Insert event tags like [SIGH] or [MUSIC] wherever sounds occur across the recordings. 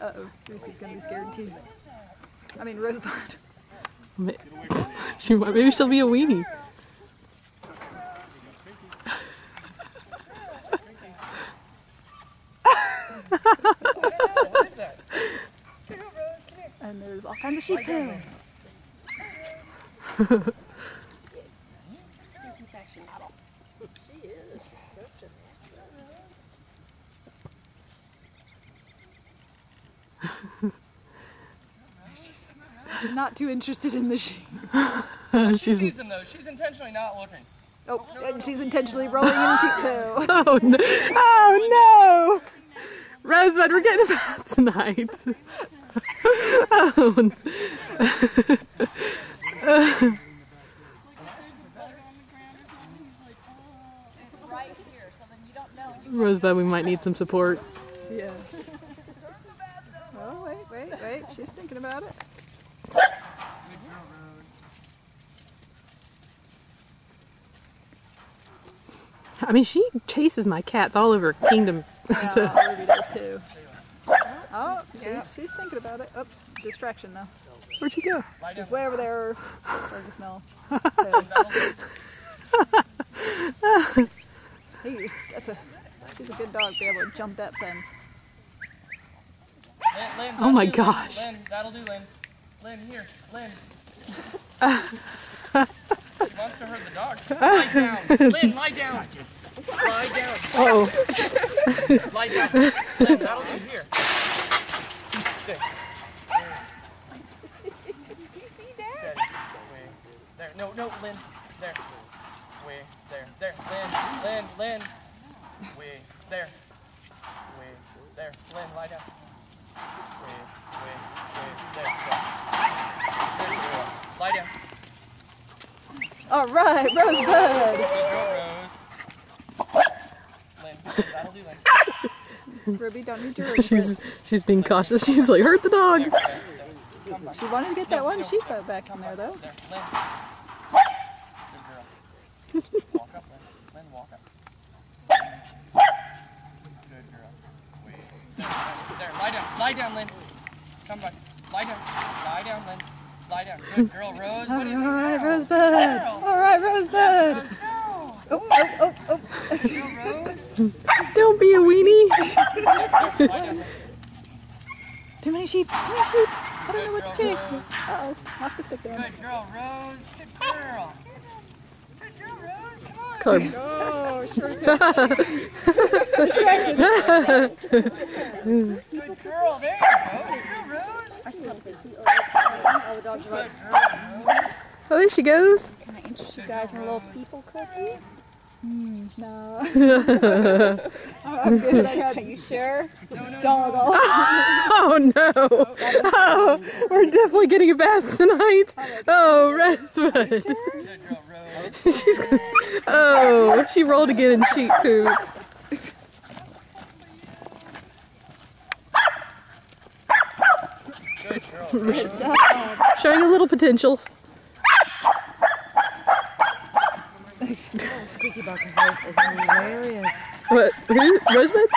Uh oh, Lucy's gonna be scared too. I mean, Rosebud. [LAUGHS] She might, maybe she'll be a weenie. [LAUGHS] And there's all kinds of sheep poo. She's not too interested in the sheep. She [LAUGHS] She's sees them though. She's intentionally not looking. Oh, and she's intentionally rolling in sheep poo. [LAUGHS] oh no! Oh no! Rosebud, we're getting a bath tonight. oh, [LAUGHS] n- Rosebud, we might need some support. Yeah. Oh, wait, wait, wait. [LAUGHS] She's thinking about it. I mean, she chases my cats all over Kingdom. [LAUGHS] So- Oh, Ruby does too. Oh, she's, she's thinking about it. Oh, distraction though. Where'd she go? She's way over there. Starting to smell. [LAUGHS] Hey, that's a, she's a good dog to be able to jump that fence. Lynn, Lynn, Oh my that'll do, Lynn. gosh. Lynn, that'll do, Lynn. Lynn, here, Lynn. [LAUGHS] she wants to hurt the dog. Lie down. Lynn, lie down. Lie down. Uh Oh, Lie down. Lynn, that'll do. Here. Sit. Steady. Way. There. No, no, Lynn. There. Way. There. There. Lynn. Lynn. Lynn. Way. There. Way. There. Lynn, lie down. Way. Way. Way. There. There. Good girl. Lie down. All right, Rosebud. Good girl, Rose. Lynn. That'll do, Lynn. Ruby, don't need your Rosebud. she's she's being cautious. She's like, hurt the dog. There. There. Come back. She wanted to get that one sheep out back in there though. Good girl. Walk up, Lynn. Lynn, walk up. Good girl. Wait. There, there, there. Lie down. Lie down, Lynn. Come back. Lie down. Lie down, Lynn. Lie down. Good girl, Rose. What do you All right? Rosebud. All right, Rosebud. Rose. Oh, oh, oh, oh. Go, Rose. [LAUGHS] Don't be a weenie. There, lie down. Too many sheep. Too many sheep. I don't know what to chase. Uh oh, knock the stick down. Good girl, Rose. Good girl. Good girl, Rose. Come on. Oh, sure Distracted. [LAUGHS] Good girl. There you go. Good girl, Rose. All the dogs are like, Good girl, Rose. Oh, there she goes. Can I interest you guys in a little people cookie? Hmm. No. [LAUGHS] I'm good. Are you sure? Don't at all. Oh no! Oh, we're definitely getting a bath tonight. Oh, girl, Rose. [LAUGHS] She's. gonna- Oh, she rolled again in sheep poop. Good girl, Rose. [LAUGHS] Showing a little potential. Squeaky Bucket voice is hilarious. What? Who? Rosebud?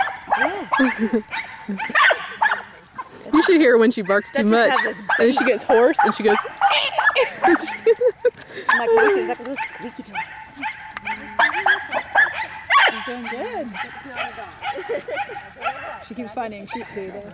You should hear her when she barks too That much. And then she gets hoarse and she goes. [LAUGHS] I'm like, what is that little squeaky toy? She's doing good. She keeps finding sheep poo though.